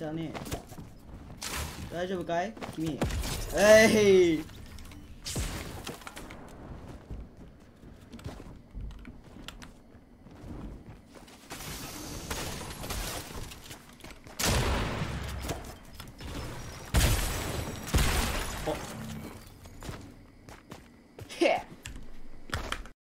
たね大丈夫かい君えい